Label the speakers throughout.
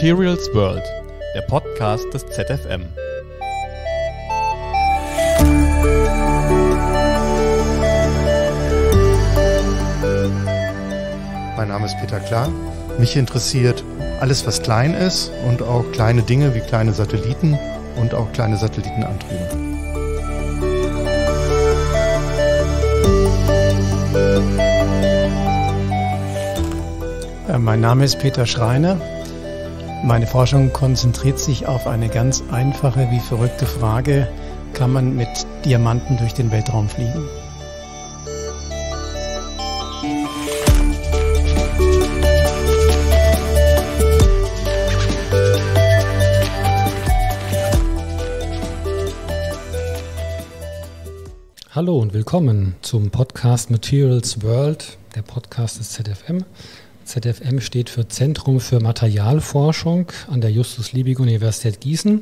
Speaker 1: Materials World, der Podcast des ZFM.
Speaker 2: Mein Name ist Peter Klar. Mich interessiert alles, was klein ist und auch kleine Dinge wie kleine Satelliten und auch kleine Satellitenantriebe.
Speaker 3: Äh, mein Name ist Peter Schreiner. Meine Forschung konzentriert sich auf eine ganz einfache wie verrückte Frage, kann man mit Diamanten durch den Weltraum fliegen?
Speaker 4: Hallo und willkommen zum Podcast Materials World, der Podcast des ZFM. ZFM steht für Zentrum für Materialforschung an der Justus-Liebig-Universität Gießen.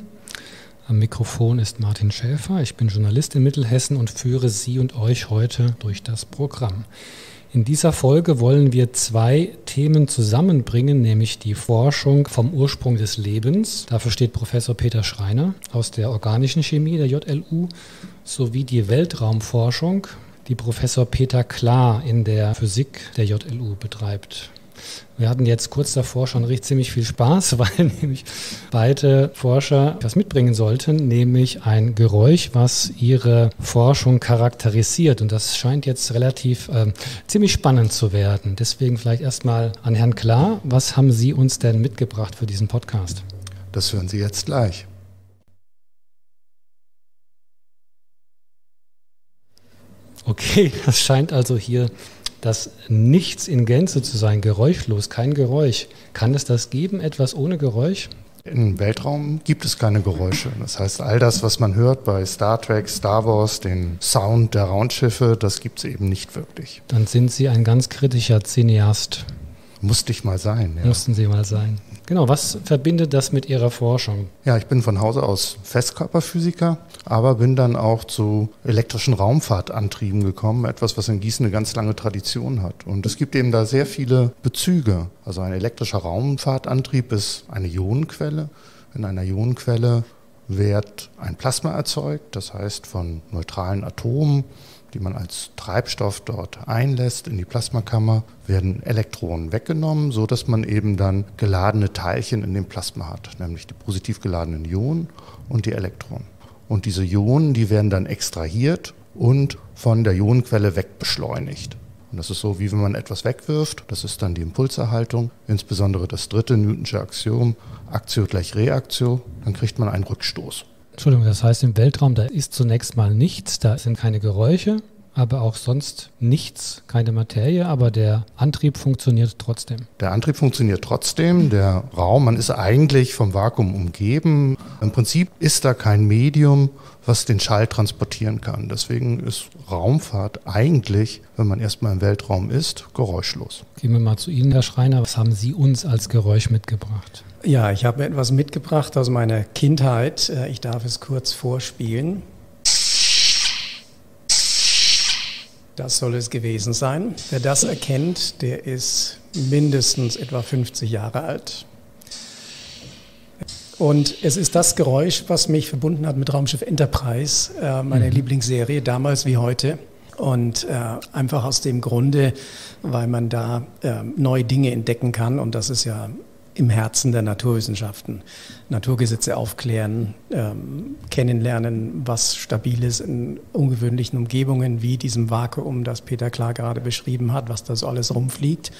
Speaker 4: Am Mikrofon ist Martin Schäfer. Ich bin Journalist in Mittelhessen und führe Sie und euch heute durch das Programm. In dieser Folge wollen wir zwei Themen zusammenbringen, nämlich die Forschung vom Ursprung des Lebens. Dafür steht Professor Peter Schreiner aus der organischen Chemie der JLU sowie die Weltraumforschung, die Professor Peter Klar in der Physik der JLU betreibt. Wir hatten jetzt kurz davor schon richtig ziemlich viel Spaß, weil nämlich beide Forscher was mitbringen sollten, nämlich ein Geräusch, was ihre Forschung charakterisiert. Und das scheint jetzt relativ äh, ziemlich spannend zu werden. Deswegen vielleicht erstmal an Herrn Klar. Was haben Sie uns denn mitgebracht für diesen Podcast?
Speaker 2: Das hören Sie jetzt gleich.
Speaker 4: Okay, das scheint also hier das Nichts in Gänze zu sein, geräuschlos, kein Geräusch. Kann es das geben, etwas ohne Geräusch?
Speaker 2: Im Weltraum gibt es keine Geräusche. Das heißt, all das, was man hört bei Star Trek, Star Wars, den Sound der Raumschiffe, das gibt es eben nicht wirklich.
Speaker 4: Dann sind Sie ein ganz kritischer Cineast.
Speaker 2: Musste ich mal sein.
Speaker 4: Ja. Mussten Sie mal sein. Genau, was verbindet das mit Ihrer Forschung?
Speaker 2: Ja, ich bin von Hause aus Festkörperphysiker, aber bin dann auch zu elektrischen Raumfahrtantrieben gekommen, etwas, was in Gießen eine ganz lange Tradition hat. Und es gibt eben da sehr viele Bezüge. Also ein elektrischer Raumfahrtantrieb ist eine Ionenquelle. In einer Ionenquelle wird ein Plasma erzeugt, das heißt von neutralen Atomen die man als Treibstoff dort einlässt in die Plasmakammer, werden Elektronen weggenommen, so dass man eben dann geladene Teilchen in dem Plasma hat, nämlich die positiv geladenen Ionen und die Elektronen. Und diese Ionen, die werden dann extrahiert und von der Ionenquelle wegbeschleunigt. Und das ist so, wie wenn man etwas wegwirft. Das ist dann die Impulserhaltung, insbesondere das dritte Newtonsche Axiom, Aktio gleich Reaktio. Dann kriegt man einen Rückstoß.
Speaker 4: Entschuldigung, das heißt im Weltraum, da ist zunächst mal nichts, da sind keine Geräusche, aber auch sonst nichts, keine Materie, aber der Antrieb funktioniert trotzdem.
Speaker 2: Der Antrieb funktioniert trotzdem, der Raum, man ist eigentlich vom Vakuum umgeben. Im Prinzip ist da kein Medium, was den Schall transportieren kann. Deswegen ist Raumfahrt eigentlich, wenn man erstmal im Weltraum ist, geräuschlos.
Speaker 4: Gehen wir mal zu Ihnen, Herr Schreiner. Was haben Sie uns als Geräusch mitgebracht?
Speaker 3: Ja, ich habe etwas mitgebracht aus meiner Kindheit. Äh, ich darf es kurz vorspielen. Das soll es gewesen sein. Wer das erkennt, der ist mindestens etwa 50 Jahre alt. Und es ist das Geräusch, was mich verbunden hat mit Raumschiff Enterprise, äh, meiner mhm. Lieblingsserie, damals wie heute. Und äh, einfach aus dem Grunde, weil man da äh, neue Dinge entdecken kann. Und das ist ja im Herzen der Naturwissenschaften. Naturgesetze aufklären, ähm, kennenlernen, was stabil ist in ungewöhnlichen Umgebungen, wie diesem Vakuum, das Peter Klar gerade beschrieben hat, was da so alles rumfliegt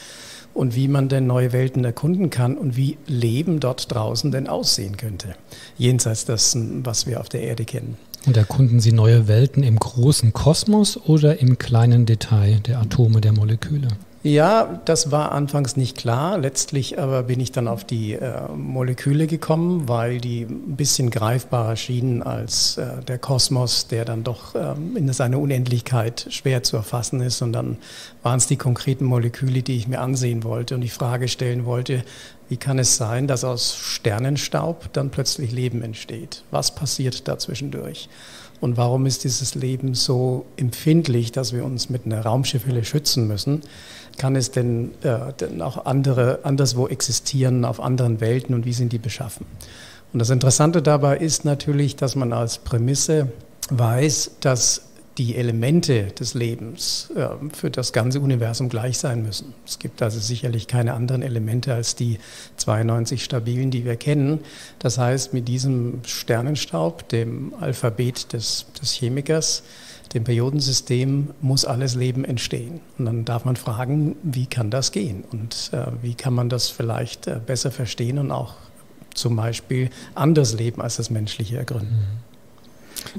Speaker 3: und wie man denn neue Welten erkunden kann und wie Leben dort draußen denn aussehen könnte, jenseits dessen, was wir auf der Erde kennen.
Speaker 4: Und erkunden Sie neue Welten im großen Kosmos oder im kleinen Detail der Atome, der Moleküle?
Speaker 3: Ja, das war anfangs nicht klar. Letztlich aber bin ich dann auf die äh, Moleküle gekommen, weil die ein bisschen greifbarer schienen als äh, der Kosmos, der dann doch ähm, in seiner Unendlichkeit schwer zu erfassen ist. Und dann waren es die konkreten Moleküle, die ich mir ansehen wollte und die Frage stellen wollte, wie kann es sein, dass aus Sternenstaub dann plötzlich Leben entsteht? Was passiert da zwischendurch? Und warum ist dieses Leben so empfindlich, dass wir uns mit einer Raumschiffhülle schützen müssen? Kann es denn, äh, denn auch andere, anderswo existieren, auf anderen Welten und wie sind die beschaffen? Und das Interessante dabei ist natürlich, dass man als Prämisse weiß, dass die Elemente des Lebens äh, für das ganze Universum gleich sein müssen. Es gibt also sicherlich keine anderen Elemente als die 92 stabilen, die wir kennen. Das heißt, mit diesem Sternenstaub, dem Alphabet des, des Chemikers, dem Periodensystem muss alles Leben entstehen. Und dann darf man fragen, wie kann das gehen und äh, wie kann man das vielleicht äh, besser verstehen und auch zum Beispiel anders leben als das menschliche ergründen. Mhm.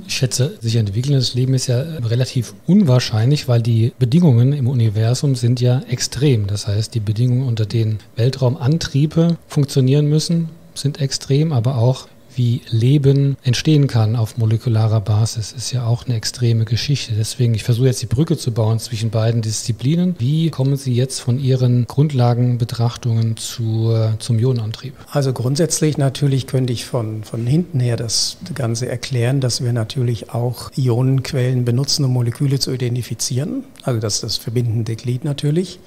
Speaker 4: Ich schätze, sich entwickelndes Leben ist ja relativ unwahrscheinlich, weil die Bedingungen im Universum sind ja extrem. Das heißt, die Bedingungen, unter denen Weltraumantriebe funktionieren müssen, sind extrem, aber auch wie Leben entstehen kann auf molekularer Basis, ist ja auch eine extreme Geschichte. Deswegen, ich versuche jetzt die Brücke zu bauen zwischen beiden Disziplinen. Wie kommen Sie jetzt von Ihren Grundlagenbetrachtungen zu, zum Ionenantrieb?
Speaker 3: Also grundsätzlich natürlich könnte ich von, von hinten her das Ganze erklären, dass wir natürlich auch Ionenquellen benutzen, um Moleküle zu identifizieren. Also das ist das verbindende Glied natürlich.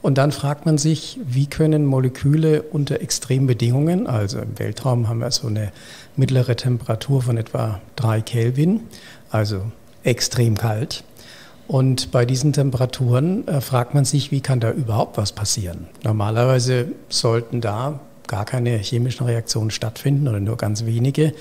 Speaker 3: Und dann fragt man sich, wie können Moleküle unter Extrembedingungen, also im Weltraum haben wir so eine mittlere Temperatur von etwa 3 Kelvin, also extrem kalt. Und bei diesen Temperaturen äh, fragt man sich, wie kann da überhaupt was passieren? Normalerweise sollten da gar keine chemischen Reaktionen stattfinden oder nur ganz wenige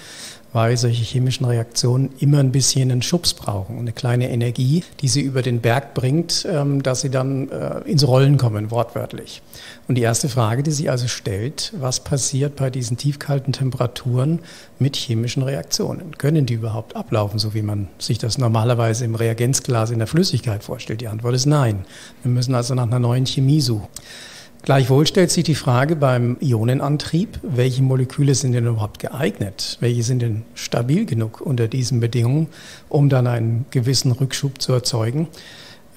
Speaker 3: weil solche chemischen Reaktionen immer ein bisschen einen Schubs brauchen, eine kleine Energie, die sie über den Berg bringt, ähm, dass sie dann äh, ins Rollen kommen, wortwörtlich. Und die erste Frage, die sich also stellt, was passiert bei diesen tiefkalten Temperaturen mit chemischen Reaktionen? Können die überhaupt ablaufen, so wie man sich das normalerweise im Reagenzglas in der Flüssigkeit vorstellt? Die Antwort ist nein. Wir müssen also nach einer neuen Chemie suchen. Gleichwohl stellt sich die Frage beim Ionenantrieb, welche Moleküle sind denn überhaupt geeignet? Welche sind denn stabil genug unter diesen Bedingungen, um dann einen gewissen Rückschub zu erzeugen?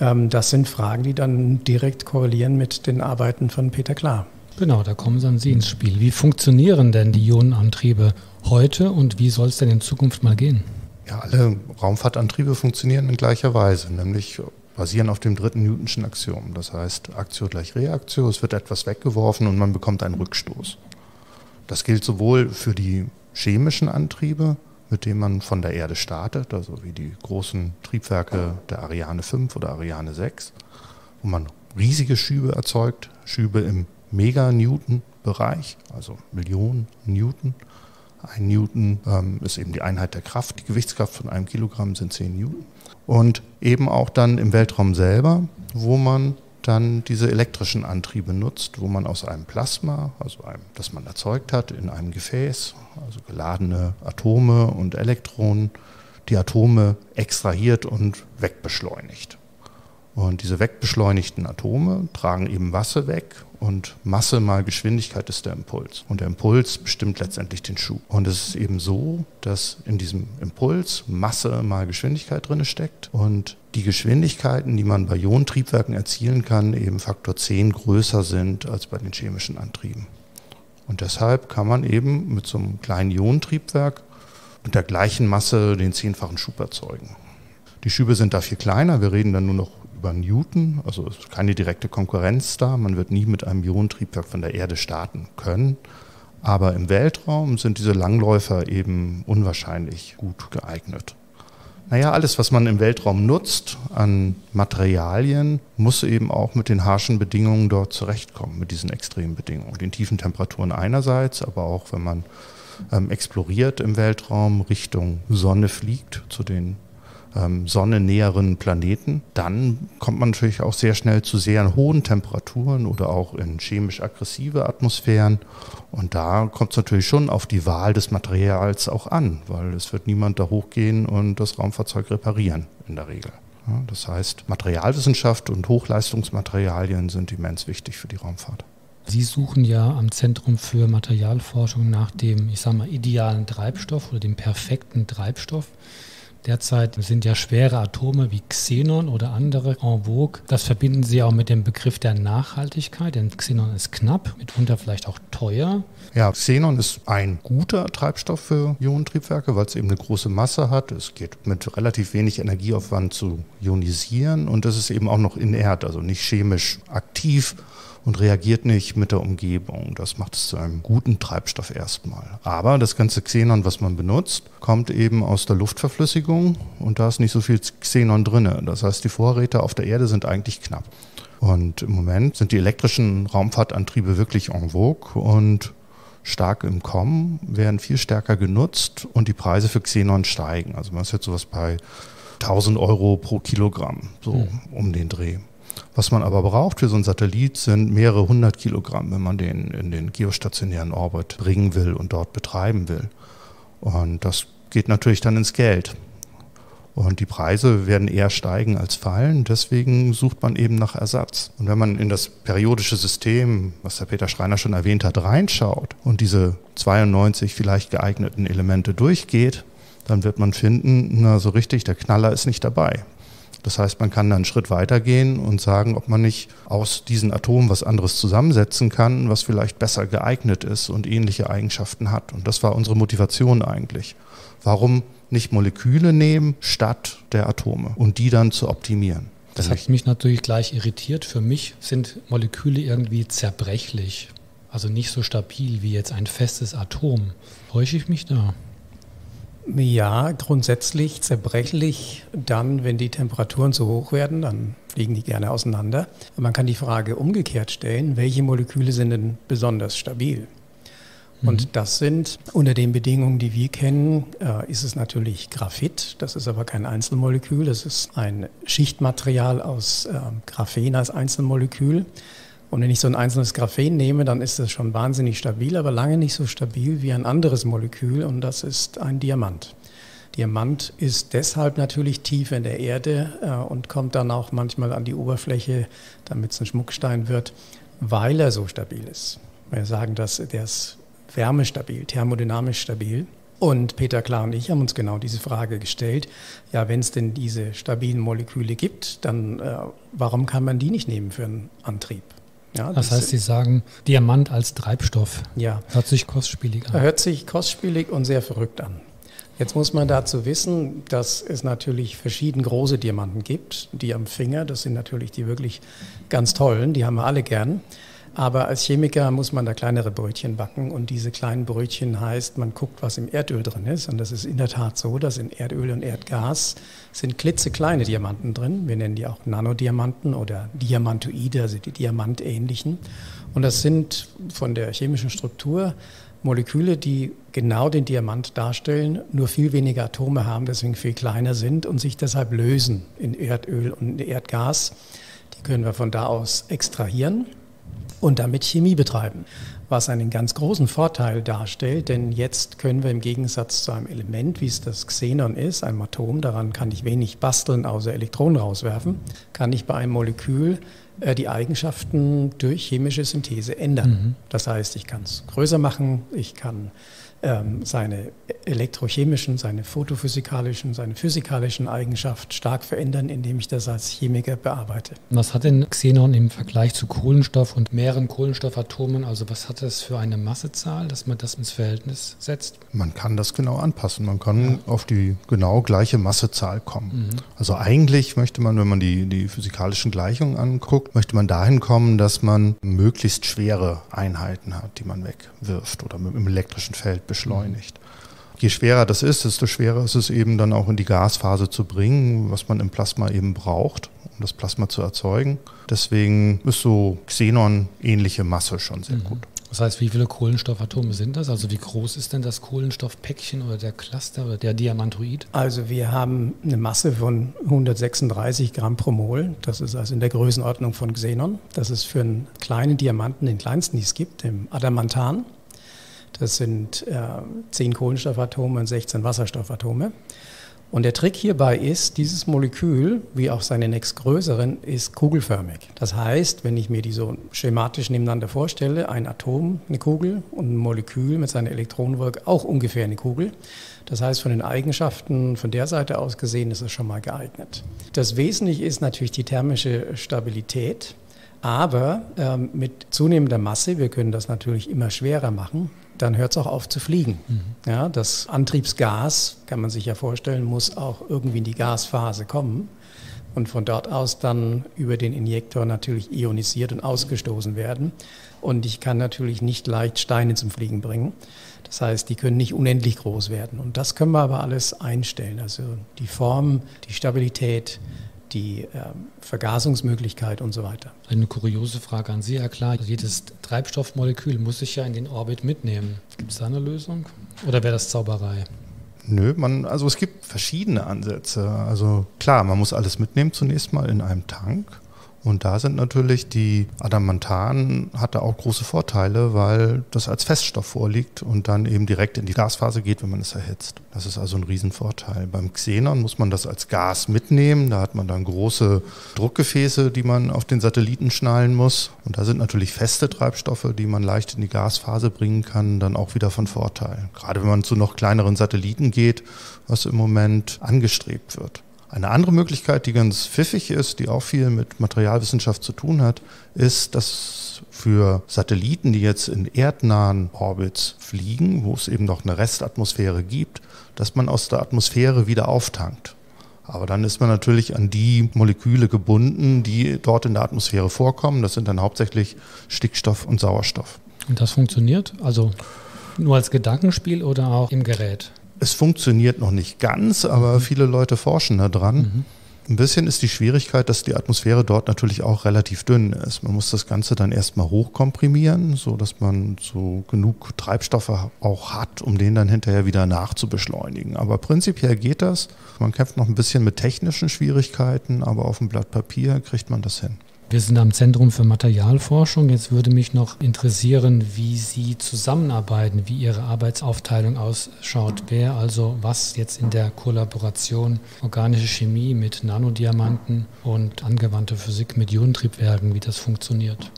Speaker 3: Ähm, das sind Fragen, die dann direkt korrelieren mit den Arbeiten von Peter Klar.
Speaker 4: Genau, da kommen dann Sie ins Spiel. Wie funktionieren denn die Ionenantriebe heute und wie soll es denn in Zukunft mal gehen?
Speaker 2: Ja, alle Raumfahrtantriebe funktionieren in gleicher Weise, nämlich basieren auf dem dritten Newtonschen Axiom. Das heißt, Aktio gleich Reaktio, es wird etwas weggeworfen und man bekommt einen Rückstoß. Das gilt sowohl für die chemischen Antriebe, mit denen man von der Erde startet, also wie die großen Triebwerke der Ariane 5 oder Ariane 6, wo man riesige Schübe erzeugt, Schübe im Meganewton-Bereich, also Millionen Newton. Ein Newton ähm, ist eben die Einheit der Kraft. Die Gewichtskraft von einem Kilogramm sind 10 Newton und eben auch dann im Weltraum selber, wo man dann diese elektrischen Antriebe nutzt, wo man aus einem Plasma, also einem, das man erzeugt hat, in einem Gefäß, also geladene Atome und Elektronen, die Atome extrahiert und wegbeschleunigt. Und diese wegbeschleunigten Atome tragen eben Masse weg und Masse mal Geschwindigkeit ist der Impuls. Und der Impuls bestimmt letztendlich den Schub. Und es ist eben so, dass in diesem Impuls Masse mal Geschwindigkeit drin steckt und die Geschwindigkeiten, die man bei Ionentriebwerken erzielen kann, eben Faktor 10 größer sind als bei den chemischen Antrieben. Und deshalb kann man eben mit so einem kleinen Ionentriebwerk mit der gleichen Masse den zehnfachen Schub erzeugen. Die Schübe sind da viel kleiner. Wir reden dann nur noch über Newton, also es ist keine direkte Konkurrenz da. Man wird nie mit einem Ionentriebwerk von der Erde starten können. Aber im Weltraum sind diese Langläufer eben unwahrscheinlich gut geeignet. Naja, alles, was man im Weltraum nutzt an Materialien, muss eben auch mit den harschen Bedingungen dort zurechtkommen, mit diesen extremen Bedingungen. Den tiefen Temperaturen einerseits, aber auch wenn man ähm, exploriert im Weltraum Richtung Sonne fliegt, zu den ähm, sonnennäheren Planeten, dann kommt man natürlich auch sehr schnell zu sehr hohen Temperaturen oder auch in chemisch aggressive Atmosphären. Und da kommt es natürlich schon auf die Wahl des Materials auch an, weil es wird niemand da hochgehen und das Raumfahrzeug reparieren in der Regel. Ja, das heißt, Materialwissenschaft und Hochleistungsmaterialien sind immens wichtig für die Raumfahrt.
Speaker 4: Sie suchen ja am Zentrum für Materialforschung nach dem, ich sage mal, idealen Treibstoff oder dem perfekten Treibstoff. Derzeit sind ja schwere Atome wie Xenon oder andere en vogue. Das verbinden Sie auch mit dem Begriff der Nachhaltigkeit, denn Xenon ist knapp, mitunter vielleicht auch teuer.
Speaker 2: Ja, Xenon ist ein guter Treibstoff für Ionentriebwerke, weil es eben eine große Masse hat. Es geht mit relativ wenig Energieaufwand zu ionisieren und es ist eben auch noch inert, also nicht chemisch aktiv und reagiert nicht mit der Umgebung. Das macht es zu einem guten Treibstoff erstmal. Aber das ganze Xenon, was man benutzt, kommt eben aus der Luftverflüssigung und da ist nicht so viel Xenon drin. Das heißt, die Vorräte auf der Erde sind eigentlich knapp. Und im Moment sind die elektrischen Raumfahrtantriebe wirklich en vogue und stark im Kommen, werden viel stärker genutzt und die Preise für Xenon steigen. Also man ist jetzt sowas bei 1000 Euro pro Kilogramm, so mhm. um den Dreh. Was man aber braucht für so einen Satellit sind mehrere hundert Kilogramm, wenn man den in den geostationären Orbit bringen will und dort betreiben will. Und das geht natürlich dann ins Geld. Und die Preise werden eher steigen als fallen. Deswegen sucht man eben nach Ersatz. Und wenn man in das periodische System, was der Peter Schreiner schon erwähnt hat, reinschaut und diese 92 vielleicht geeigneten Elemente durchgeht, dann wird man finden, na so richtig, der Knaller ist nicht dabei. Das heißt, man kann dann einen Schritt weitergehen und sagen, ob man nicht aus diesen Atomen was anderes zusammensetzen kann, was vielleicht besser geeignet ist und ähnliche Eigenschaften hat. Und das war unsere Motivation eigentlich. Warum nicht Moleküle nehmen statt der Atome und die dann zu optimieren?
Speaker 4: Das hat mich natürlich gleich irritiert. Für mich sind Moleküle irgendwie zerbrechlich, also nicht so stabil wie jetzt ein festes Atom. Täusche ich mich da?
Speaker 3: Ja, grundsätzlich zerbrechlich dann, wenn die Temperaturen zu hoch werden, dann fliegen die gerne auseinander. Man kann die Frage umgekehrt stellen, welche Moleküle sind denn besonders stabil? Mhm. Und das sind unter den Bedingungen, die wir kennen, äh, ist es natürlich Graphit. Das ist aber kein Einzelmolekül. Das ist ein Schichtmaterial aus äh, Graphen als Einzelmolekül. Und wenn ich so ein einzelnes Graphen nehme, dann ist das schon wahnsinnig stabil, aber lange nicht so stabil wie ein anderes Molekül und das ist ein Diamant. Diamant ist deshalb natürlich tief in der Erde äh, und kommt dann auch manchmal an die Oberfläche, damit es ein Schmuckstein wird, weil er so stabil ist. Wir sagen, dass der ist wärmestabil, thermodynamisch stabil. Und Peter Klar und ich haben uns genau diese Frage gestellt. Ja, wenn es denn diese stabilen Moleküle gibt, dann äh, warum kann man die nicht nehmen für einen Antrieb?
Speaker 4: Ja, das, das heißt, Sie sagen Diamant als Treibstoff.
Speaker 3: Ja.
Speaker 4: Hört sich kostspielig
Speaker 3: an. Hört sich kostspielig und sehr verrückt an. Jetzt muss man dazu wissen, dass es natürlich verschieden große Diamanten gibt. Die am Finger, das sind natürlich die wirklich ganz tollen, die haben wir alle gern. Aber als Chemiker muss man da kleinere Brötchen backen und diese kleinen Brötchen heißt, man guckt, was im Erdöl drin ist. Und das ist in der Tat so, dass in Erdöl und Erdgas sind klitzekleine Diamanten drin. Wir nennen die auch Nanodiamanten oder Diamantoide, also die Diamantähnlichen. Und das sind von der chemischen Struktur Moleküle, die genau den Diamant darstellen, nur viel weniger Atome haben, deswegen viel kleiner sind und sich deshalb lösen in Erdöl und Erdgas. Die können wir von da aus extrahieren und damit Chemie betreiben, was einen ganz großen Vorteil darstellt, denn jetzt können wir im Gegensatz zu einem Element, wie es das Xenon ist, einem Atom, daran kann ich wenig basteln, außer Elektronen rauswerfen, kann ich bei einem Molekül äh, die Eigenschaften durch chemische Synthese ändern. Mhm. Das heißt, ich kann es größer machen, ich kann ähm, seine elektrochemischen, seine photophysikalischen, seine physikalischen Eigenschaften stark verändern, indem ich das als Chemiker bearbeite.
Speaker 4: Was hat denn Xenon im Vergleich zu Kohlenstoff und mehreren Kohlenstoffatomen? Also was hat das für eine Massezahl, dass man das ins Verhältnis setzt?
Speaker 2: Man kann das genau anpassen. Man kann ja. auf die genau gleiche Massezahl kommen. Mhm. Also eigentlich möchte man, wenn man die, die physikalischen Gleichungen anguckt, möchte man dahin kommen, dass man möglichst schwere Einheiten hat, die man wegwirft oder im elektrischen Feld beschleunigt. Je schwerer das ist, desto schwerer ist es eben dann auch in die Gasphase zu bringen, was man im Plasma eben braucht, um das Plasma zu erzeugen. Deswegen ist so Xenon-ähnliche Masse schon sehr mhm. gut.
Speaker 4: Das heißt, wie viele Kohlenstoffatome sind das? Also wie groß ist denn das Kohlenstoffpäckchen oder der Cluster oder der Diamantoid?
Speaker 3: Also wir haben eine Masse von 136 Gramm pro Mol. Das ist also in der Größenordnung von Xenon. Das ist für einen kleinen Diamanten den kleinsten, den es gibt, dem Adamantan. Das sind äh, 10 Kohlenstoffatome und 16 Wasserstoffatome. Und der Trick hierbei ist, dieses Molekül, wie auch seine nächstgrößeren, ist kugelförmig. Das heißt, wenn ich mir die so schematisch nebeneinander vorstelle, ein Atom eine Kugel und ein Molekül mit seiner Elektronenwolke auch ungefähr eine Kugel. Das heißt, von den Eigenschaften von der Seite aus gesehen ist es schon mal geeignet. Das Wesentliche ist natürlich die thermische Stabilität. Aber ähm, mit zunehmender Masse, wir können das natürlich immer schwerer machen, dann hört es auch auf zu fliegen. Mhm. Ja, das Antriebsgas, kann man sich ja vorstellen, muss auch irgendwie in die Gasphase kommen und von dort aus dann über den Injektor natürlich ionisiert und ausgestoßen werden. Und ich kann natürlich nicht leicht Steine zum Fliegen bringen. Das heißt, die können nicht unendlich groß werden. Und das können wir aber alles einstellen. Also die Form, die Stabilität, die äh, Vergasungsmöglichkeit und so weiter.
Speaker 4: Eine kuriose Frage an Sie, Herr Klar. Jedes Treibstoffmolekül muss sich ja in den Orbit mitnehmen. Gibt es da eine Lösung? Oder wäre das Zauberei?
Speaker 2: Nö, man, also es gibt verschiedene Ansätze. Also klar, man muss alles mitnehmen zunächst mal in einem Tank. Und da sind natürlich die Adamantan hatte auch große Vorteile, weil das als Feststoff vorliegt und dann eben direkt in die Gasphase geht, wenn man es erhitzt. Das ist also ein Riesenvorteil. Beim Xenon muss man das als Gas mitnehmen. Da hat man dann große Druckgefäße, die man auf den Satelliten schnallen muss. Und da sind natürlich feste Treibstoffe, die man leicht in die Gasphase bringen kann, dann auch wieder von Vorteil. Gerade wenn man zu noch kleineren Satelliten geht, was im Moment angestrebt wird. Eine andere Möglichkeit, die ganz pfiffig ist, die auch viel mit Materialwissenschaft zu tun hat, ist, dass für Satelliten, die jetzt in erdnahen Orbits fliegen, wo es eben noch eine Restatmosphäre gibt, dass man aus der Atmosphäre wieder auftankt. Aber dann ist man natürlich an die Moleküle gebunden, die dort in der Atmosphäre vorkommen. Das sind dann hauptsächlich Stickstoff und Sauerstoff.
Speaker 4: Und das funktioniert? Also nur als Gedankenspiel oder auch im Gerät?
Speaker 2: Es funktioniert noch nicht ganz, aber mhm. viele Leute forschen daran. Mhm. Ein bisschen ist die Schwierigkeit, dass die Atmosphäre dort natürlich auch relativ dünn ist. Man muss das Ganze dann erstmal hochkomprimieren, so dass man so genug Treibstoffe auch hat, um den dann hinterher wieder nachzubeschleunigen. Aber prinzipiell geht das. Man kämpft noch ein bisschen mit technischen Schwierigkeiten, aber auf dem Blatt Papier kriegt man das hin.
Speaker 4: Wir sind am Zentrum für Materialforschung. Jetzt würde mich noch interessieren, wie Sie zusammenarbeiten, wie Ihre Arbeitsaufteilung ausschaut. Wer also was jetzt in der Kollaboration organische Chemie mit Nanodiamanten und angewandte Physik mit Ionentriebwerken, wie das funktioniert.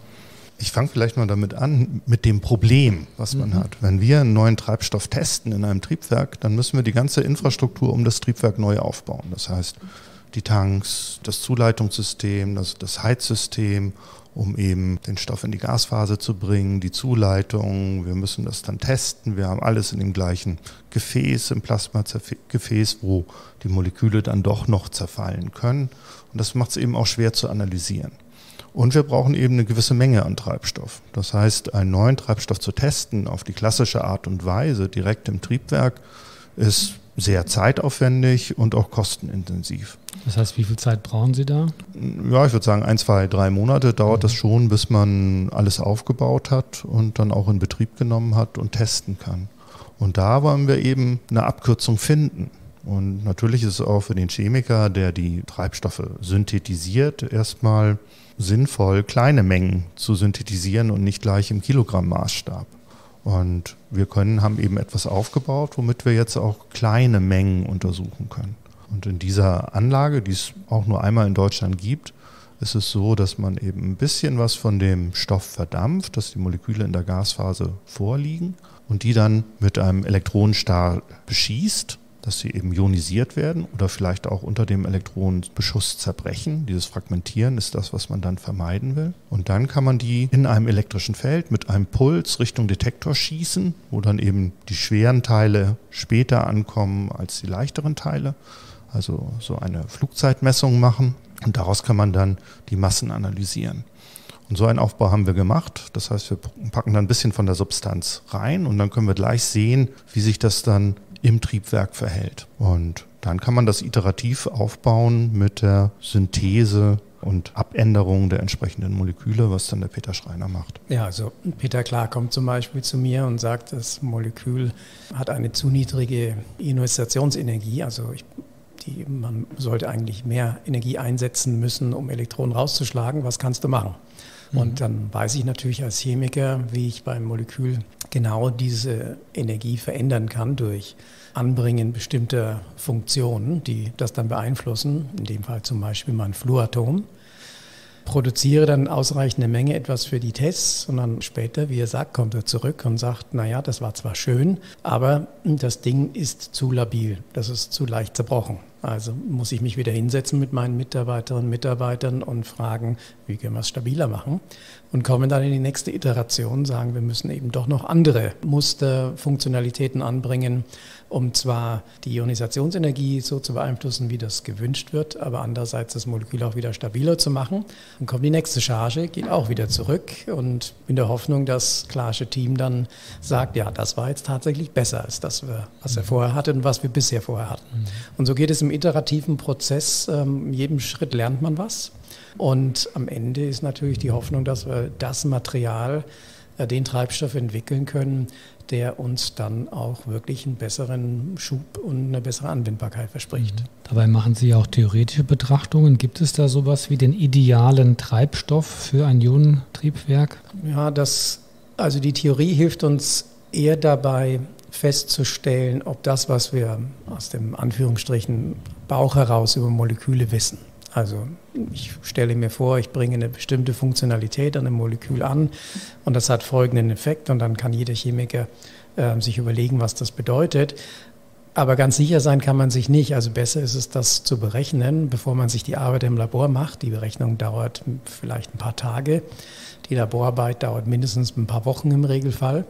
Speaker 2: Ich fange vielleicht mal damit an, mit dem Problem, was man mhm. hat. Wenn wir einen neuen Treibstoff testen in einem Triebwerk, dann müssen wir die ganze Infrastruktur um das Triebwerk neu aufbauen. Das heißt, die Tanks, das Zuleitungssystem, das, das Heizsystem, um eben den Stoff in die Gasphase zu bringen, die Zuleitung. Wir müssen das dann testen. Wir haben alles in dem gleichen Gefäß, im Plasmagefäß, wo die Moleküle dann doch noch zerfallen können. Und das macht es eben auch schwer zu analysieren. Und wir brauchen eben eine gewisse Menge an Treibstoff. Das heißt, einen neuen Treibstoff zu testen auf die klassische Art und Weise direkt im Triebwerk ist sehr zeitaufwendig und auch kostenintensiv.
Speaker 4: Das heißt, wie viel Zeit brauchen Sie da?
Speaker 2: Ja, ich würde sagen, ein, zwei, drei Monate dauert mhm. das schon, bis man alles aufgebaut hat und dann auch in Betrieb genommen hat und testen kann. Und da wollen wir eben eine Abkürzung finden. Und natürlich ist es auch für den Chemiker, der die Treibstoffe synthetisiert, erstmal sinnvoll, kleine Mengen zu synthetisieren und nicht gleich im Kilogrammmaßstab. Und wir können, haben eben etwas aufgebaut, womit wir jetzt auch kleine Mengen untersuchen können. Und in dieser Anlage, die es auch nur einmal in Deutschland gibt, ist es so, dass man eben ein bisschen was von dem Stoff verdampft, dass die Moleküle in der Gasphase vorliegen und die dann mit einem Elektronenstahl beschießt dass sie eben ionisiert werden oder vielleicht auch unter dem Elektronenbeschuss zerbrechen. Dieses Fragmentieren ist das, was man dann vermeiden will. Und dann kann man die in einem elektrischen Feld mit einem Puls Richtung Detektor schießen, wo dann eben die schweren Teile später ankommen als die leichteren Teile. Also so eine Flugzeitmessung machen und daraus kann man dann die Massen analysieren. Und so einen Aufbau haben wir gemacht. Das heißt, wir packen dann ein bisschen von der Substanz rein und dann können wir gleich sehen, wie sich das dann im Triebwerk verhält. Und dann kann man das iterativ aufbauen mit der Synthese und Abänderung der entsprechenden Moleküle, was dann der Peter Schreiner macht.
Speaker 3: Ja, also Peter Klar kommt zum Beispiel zu mir und sagt, das Molekül hat eine zu niedrige Ionisationssenergie. Also ich, die, man sollte eigentlich mehr Energie einsetzen müssen, um Elektronen rauszuschlagen. Was kannst du machen? Mhm. Und dann weiß ich natürlich als Chemiker, wie ich beim Molekül genau diese Energie verändern kann durch Anbringen bestimmter Funktionen, die das dann beeinflussen, in dem Fall zum Beispiel mein Fluatom produziere dann ausreichende Menge etwas für die Tests und dann später, wie er sagt, kommt er zurück und sagt, naja, das war zwar schön, aber das Ding ist zu labil, das ist zu leicht zerbrochen. Also muss ich mich wieder hinsetzen mit meinen Mitarbeiterinnen und Mitarbeitern und fragen, wie können wir es stabiler machen? Und kommen dann in die nächste Iteration, sagen, wir müssen eben doch noch andere Muster, Funktionalitäten anbringen, um zwar die Ionisationsenergie so zu beeinflussen, wie das gewünscht wird, aber andererseits das Molekül auch wieder stabiler zu machen. Dann kommt die nächste Charge, geht auch wieder zurück und in der Hoffnung, dass das Klarsche Team dann sagt, ja, das war jetzt tatsächlich besser als das, was er vorher hatte und was wir bisher vorher hatten. Mhm. Und so geht es im iterativen Prozess. Ähm, jedem Schritt lernt man was. Und am Ende ist natürlich die Hoffnung, dass wir das Material, den Treibstoff entwickeln können, der uns dann auch wirklich einen besseren Schub und eine bessere Anwendbarkeit verspricht. Mhm.
Speaker 4: Dabei machen Sie auch theoretische Betrachtungen. Gibt es da sowas wie den idealen Treibstoff für ein Ionentriebwerk?
Speaker 3: Ja, das, also die Theorie hilft uns eher dabei festzustellen, ob das, was wir aus dem Anführungsstrichen Bauch heraus über Moleküle wissen, also ich stelle mir vor, ich bringe eine bestimmte Funktionalität an einem Molekül an und das hat folgenden Effekt und dann kann jeder Chemiker äh, sich überlegen, was das bedeutet. Aber ganz sicher sein kann man sich nicht. Also besser ist es, das zu berechnen, bevor man sich die Arbeit im Labor macht. Die Berechnung dauert vielleicht ein paar Tage. Die Laborarbeit dauert mindestens ein paar Wochen im Regelfall.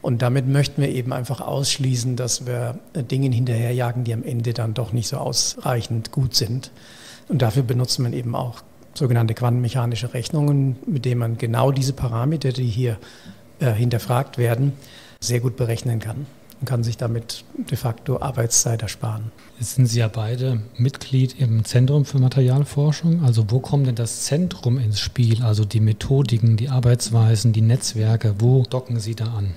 Speaker 3: Und damit möchten wir eben einfach ausschließen, dass wir Dingen hinterherjagen, die am Ende dann doch nicht so ausreichend gut sind. Und dafür benutzt man eben auch sogenannte quantenmechanische Rechnungen, mit denen man genau diese Parameter, die hier äh, hinterfragt werden, sehr gut berechnen kann und kann sich damit de facto Arbeitszeit ersparen.
Speaker 4: Jetzt sind Sie ja beide Mitglied im Zentrum für Materialforschung. Also wo kommt denn das Zentrum ins Spiel? Also die Methodiken, die Arbeitsweisen, die Netzwerke, wo docken Sie da an?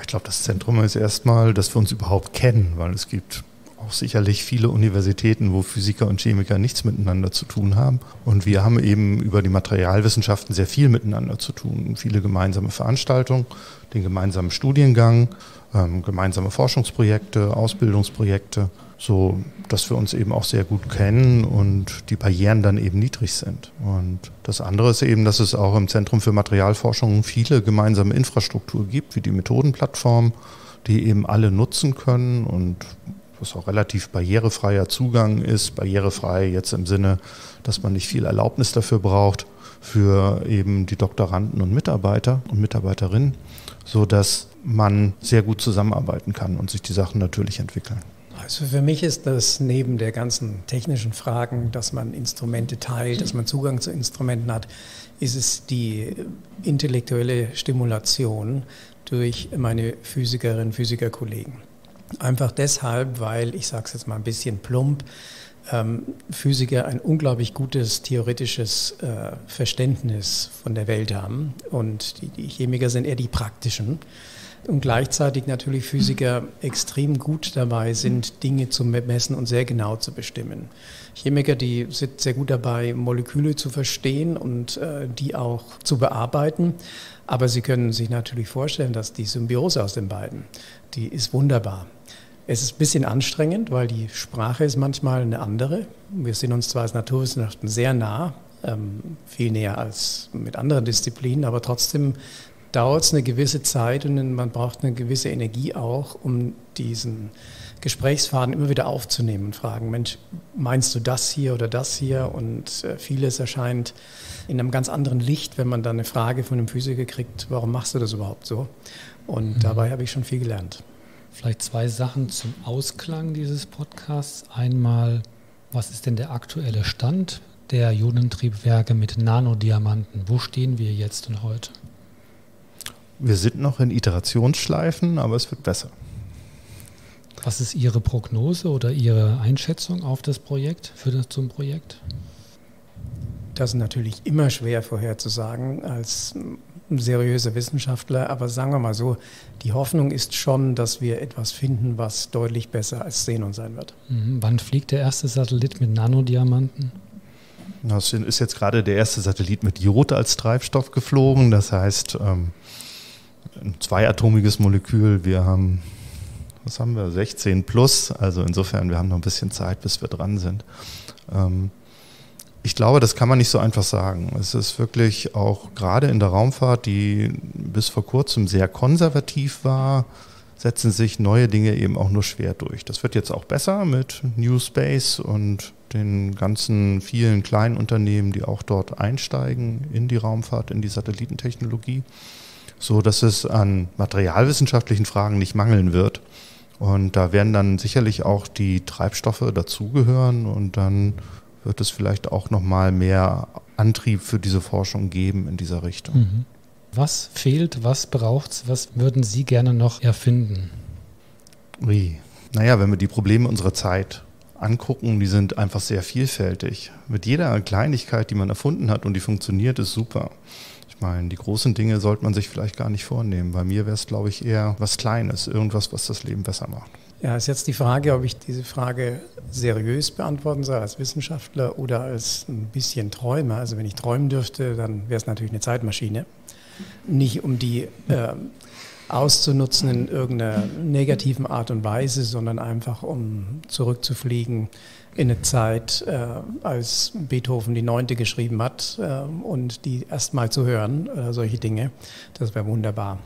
Speaker 2: Ich glaube, das Zentrum ist erstmal, dass wir uns überhaupt kennen, weil es gibt auch sicherlich viele Universitäten, wo Physiker und Chemiker nichts miteinander zu tun haben. Und wir haben eben über die Materialwissenschaften sehr viel miteinander zu tun. Viele gemeinsame Veranstaltungen, den gemeinsamen Studiengang, ähm, gemeinsame Forschungsprojekte, Ausbildungsprojekte, so dass wir uns eben auch sehr gut kennen und die Barrieren dann eben niedrig sind. Und das andere ist eben, dass es auch im Zentrum für Materialforschung viele gemeinsame Infrastruktur gibt, wie die Methodenplattform, die eben alle nutzen können und was auch relativ barrierefreier Zugang ist, barrierefrei jetzt im Sinne, dass man nicht viel Erlaubnis dafür braucht für eben die Doktoranden und Mitarbeiter und Mitarbeiterinnen, so dass man sehr gut zusammenarbeiten kann und sich die Sachen natürlich entwickeln.
Speaker 3: Also für mich ist das neben der ganzen technischen Fragen, dass man Instrumente teilt, dass man Zugang zu Instrumenten hat, ist es die intellektuelle Stimulation durch meine Physikerinnen und Physikerkollegen. Einfach deshalb, weil, ich sage es jetzt mal ein bisschen plump, ähm, Physiker ein unglaublich gutes theoretisches äh, Verständnis von der Welt haben und die, die Chemiker sind eher die praktischen und gleichzeitig natürlich Physiker extrem gut dabei sind, Dinge zu messen und sehr genau zu bestimmen. Chemiker, die sind sehr gut dabei, Moleküle zu verstehen und äh, die auch zu bearbeiten. Aber Sie können sich natürlich vorstellen, dass die Symbiose aus den beiden, die ist wunderbar. Es ist ein bisschen anstrengend, weil die Sprache ist manchmal eine andere. Wir sind uns zwar als Naturwissenschaften sehr nah, ähm, viel näher als mit anderen Disziplinen, aber trotzdem dauert es eine gewisse Zeit und man braucht eine gewisse Energie auch, um diesen Gesprächsfaden immer wieder aufzunehmen und fragen, Mensch, meinst du das hier oder das hier? Und äh, vieles erscheint in einem ganz anderen Licht, wenn man dann eine Frage von einem Physiker kriegt, warum machst du das überhaupt so? Und mhm. dabei habe ich schon viel gelernt.
Speaker 4: Vielleicht zwei Sachen zum Ausklang dieses Podcasts. Einmal, was ist denn der aktuelle Stand der Ionentriebwerke mit Nanodiamanten? Wo stehen wir jetzt und heute?
Speaker 2: Wir sind noch in Iterationsschleifen, aber es wird besser.
Speaker 4: Was ist Ihre Prognose oder Ihre Einschätzung auf das Projekt, für das zum Projekt?
Speaker 3: Das ist natürlich immer schwer vorherzusagen als seriöser Wissenschaftler, aber sagen wir mal so, die Hoffnung ist schon, dass wir etwas finden, was deutlich besser als Xenon sein wird.
Speaker 4: Mhm. Wann fliegt der erste Satellit mit Nanodiamanten?
Speaker 2: Das ist jetzt gerade der erste Satellit mit Jod als Treibstoff geflogen. Das heißt, ähm, ein zweiatomiges Molekül. Wir haben, was haben wir, 16 plus. Also insofern, wir haben noch ein bisschen Zeit, bis wir dran sind. Ähm, ich glaube, das kann man nicht so einfach sagen. Es ist wirklich auch gerade in der Raumfahrt, die bis vor kurzem sehr konservativ war, setzen sich neue Dinge eben auch nur schwer durch. Das wird jetzt auch besser mit New Space und den ganzen vielen kleinen Unternehmen, die auch dort einsteigen in die Raumfahrt, in die Satellitentechnologie, so dass es an materialwissenschaftlichen Fragen nicht mangeln wird. Und da werden dann sicherlich auch die Treibstoffe dazugehören und dann wird es vielleicht auch noch mal mehr Antrieb für diese Forschung geben in dieser Richtung. Mhm.
Speaker 4: Was fehlt, was braucht's, was würden Sie gerne noch erfinden?
Speaker 2: Ui. Naja, wenn wir die Probleme unserer Zeit angucken, die sind einfach sehr vielfältig. Mit jeder Kleinigkeit, die man erfunden hat und die funktioniert, ist super. Meine, die großen Dinge sollte man sich vielleicht gar nicht vornehmen. Bei mir wäre es, glaube ich, eher was Kleines, irgendwas, was das Leben besser macht.
Speaker 3: Ja, ist jetzt die Frage, ob ich diese Frage seriös beantworten soll als Wissenschaftler oder als ein bisschen Träumer. Also wenn ich träumen dürfte, dann wäre es natürlich eine Zeitmaschine nicht um die äh, auszunutzen in irgendeiner negativen Art und Weise, sondern einfach um zurückzufliegen in eine Zeit, äh, als Beethoven die Neunte geschrieben hat äh, und die erstmal zu hören, äh, solche Dinge. Das wäre wunderbar.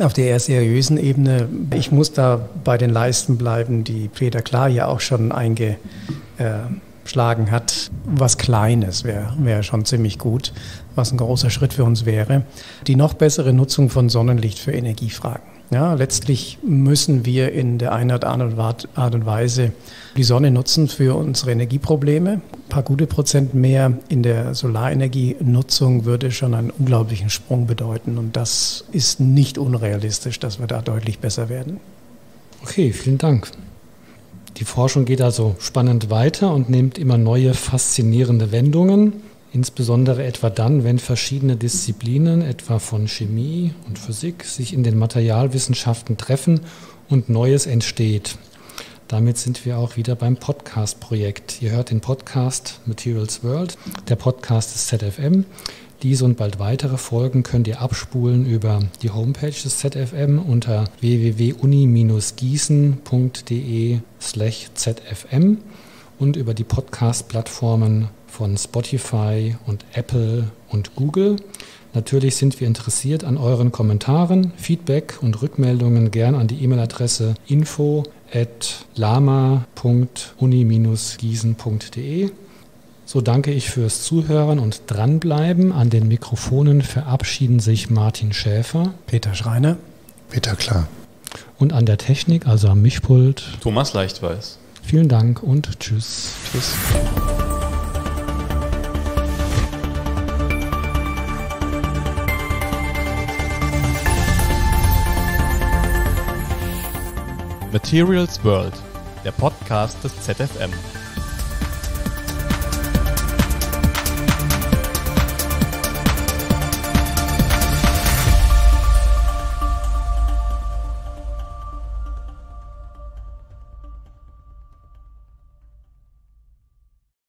Speaker 3: Auf der eher seriösen Ebene, ich muss da bei den Leisten bleiben, die Peter Klar ja auch schon einge äh, hat. Was Kleines wäre wär schon ziemlich gut, was ein großer Schritt für uns wäre. Die noch bessere Nutzung von Sonnenlicht für Energiefragen. Ja, letztlich müssen wir in der einen oder Art und Weise die Sonne nutzen für unsere Energieprobleme. Ein paar gute Prozent mehr in der Solarenergienutzung würde schon einen unglaublichen Sprung bedeuten. Und das ist nicht unrealistisch, dass wir da deutlich besser werden.
Speaker 4: Okay, vielen Dank. Die Forschung geht also spannend weiter und nimmt immer neue faszinierende Wendungen, insbesondere etwa dann, wenn verschiedene Disziplinen, etwa von Chemie und Physik, sich in den Materialwissenschaften treffen und Neues entsteht. Damit sind wir auch wieder beim Podcast-Projekt. Ihr hört den Podcast Materials World. Der Podcast ist ZFM. Diese und bald weitere Folgen könnt ihr abspulen über die Homepage des ZFM unter www.uni-gießen.de slash ZFM und über die Podcast-Plattformen von Spotify und Apple und Google. Natürlich sind wir interessiert an euren Kommentaren, Feedback und Rückmeldungen gern an die E-Mail-Adresse info at lama.uni-gießen.de. So danke ich fürs Zuhören und dranbleiben. An den Mikrofonen verabschieden sich Martin Schäfer,
Speaker 3: Peter Schreiner,
Speaker 2: Peter Klar.
Speaker 4: Und an der Technik, also am Mischpult,
Speaker 1: Thomas Leichtweiß.
Speaker 4: Vielen Dank und tschüss.
Speaker 2: Tschüss.
Speaker 1: Materials World, der Podcast des ZFM.